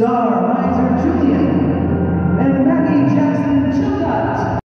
Star Miser.